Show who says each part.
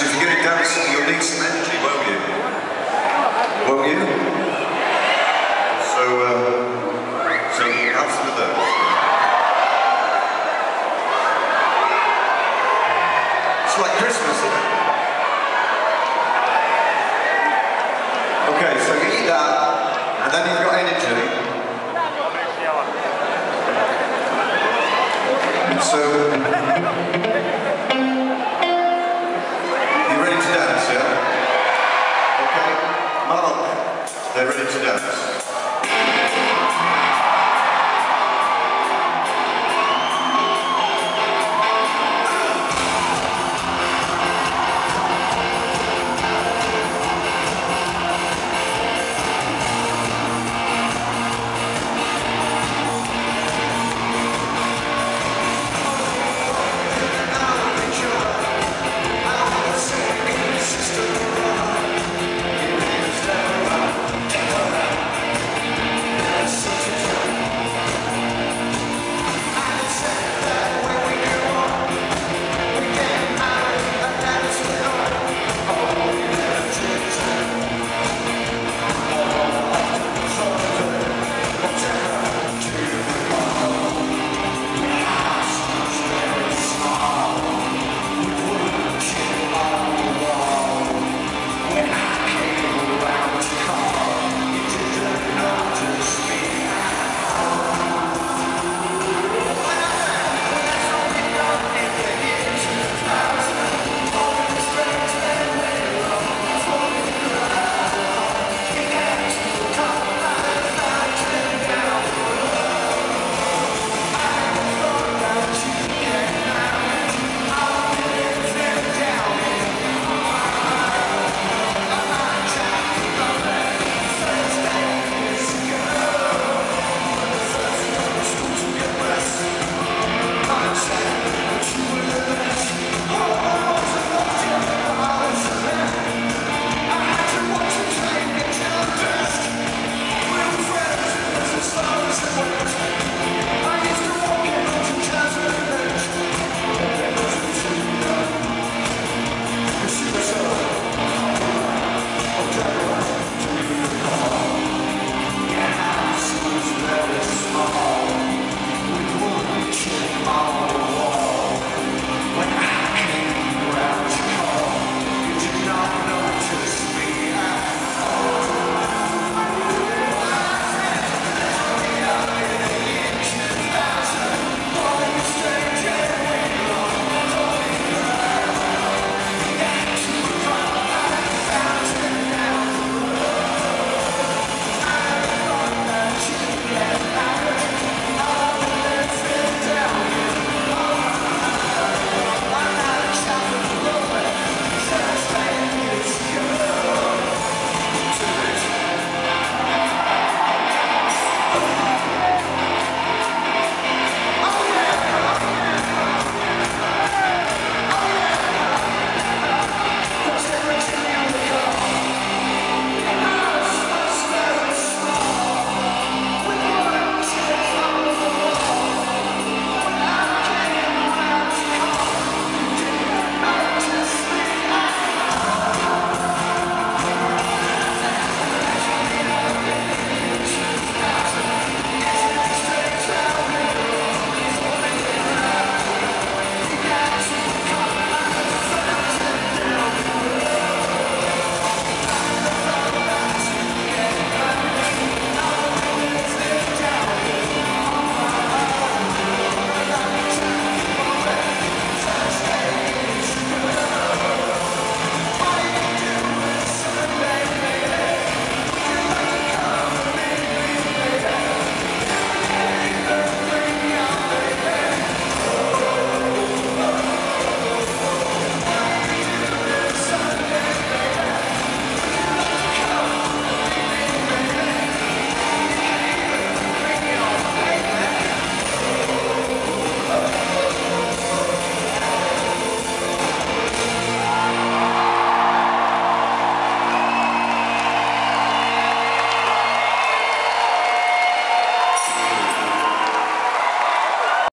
Speaker 1: Actually, if you're it to you'll need some energy, won't you? Won't you? Yeah.